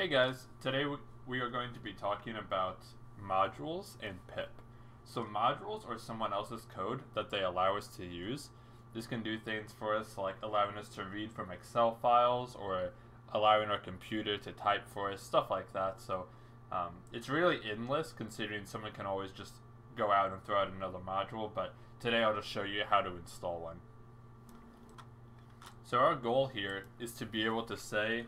Hey guys, today we are going to be talking about modules and pip. So modules are someone else's code that they allow us to use. This can do things for us like allowing us to read from Excel files or allowing our computer to type for us, stuff like that. So um, it's really endless considering someone can always just go out and throw out another module, but today I'll just show you how to install one. So our goal here is to be able to say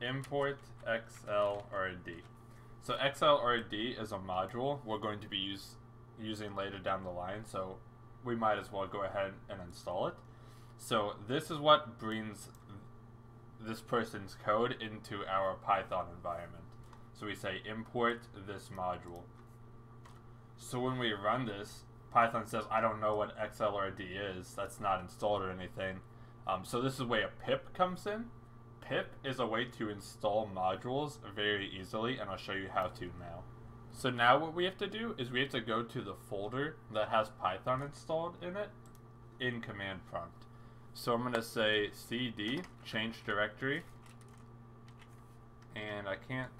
import XLRD. So XLRD is a module we're going to be use, using later down the line, so we might as well go ahead and install it. So this is what brings this person's code into our Python environment. So we say import this module. So when we run this, Python says, I don't know what XLRD is. That's not installed or anything. Um, so this is where a pip comes in pip is a way to install modules very easily, and I'll show you how to now. So now what we have to do is we have to go to the folder that has Python installed in it in command prompt. So I'm going to say cd change directory and I can't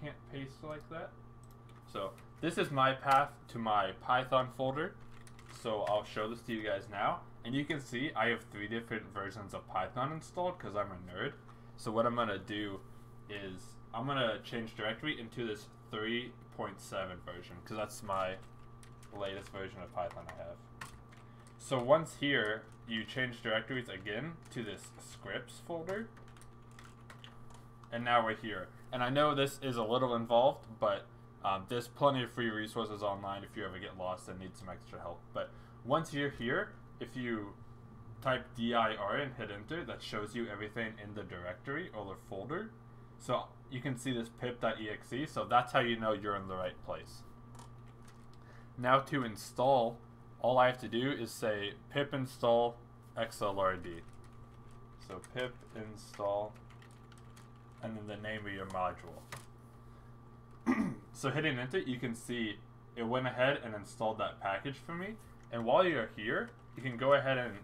can't paste like that. So this is my path to my Python folder. So I'll show this to you guys now. And you can see I have three different versions of Python installed because I'm a nerd. So what I'm going to do is I'm going to change directory into this 3.7 version because that's my latest version of Python I have. So once here, you change directories again to this scripts folder. And now we're here. And I know this is a little involved, but um, there's plenty of free resources online if you ever get lost and need some extra help. But once you're here, if you type dir and hit enter, that shows you everything in the directory or the folder. So you can see this pip.exe, so that's how you know you're in the right place. Now to install, all I have to do is say pip install xlrd. So pip install and then the name of your module. so hitting enter, you can see it went ahead and installed that package for me. And while you're here, you can go ahead and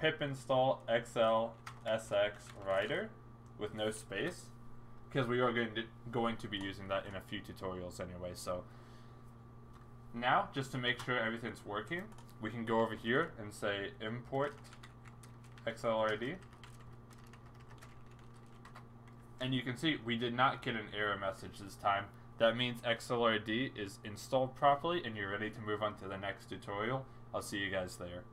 pip install xlsx writer with no space because we are going to, going to be using that in a few tutorials anyway. So now, just to make sure everything's working, we can go over here and say import xlrd. And you can see we did not get an error message this time. That means XLRD is installed properly and you're ready to move on to the next tutorial. I'll see you guys there.